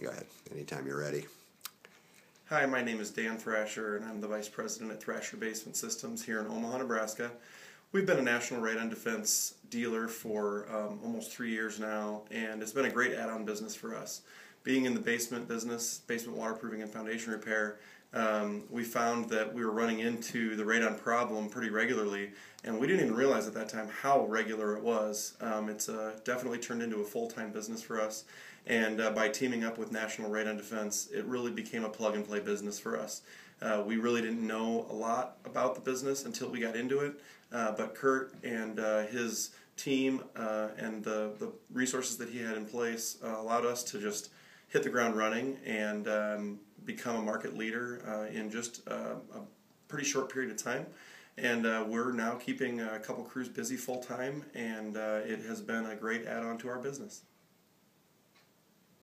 go ahead anytime you're ready. Hi, my name is Dan Thrasher, and I'm the Vice President at Thrasher Basement Systems here in Omaha, Nebraska. We've been a national radon defense dealer for um, almost three years now, and it's been a great add on business for us. Being in the basement business, basement waterproofing and foundation repair, um, we found that we were running into the radon problem pretty regularly, and we didn't even realize at that time how regular it was. Um, it's uh, definitely turned into a full time business for us, and uh, by teaming up with National Radon Defense, it really became a plug and play business for us. Uh, we really didn't know a lot about the business until we got into it, uh, but Kurt and uh, his team uh, and the, the resources that he had in place allowed us to just hit the ground running and um, become a market leader uh, in just uh, a pretty short period of time. And uh, we're now keeping a couple crews busy full time, and uh, it has been a great add on to our business.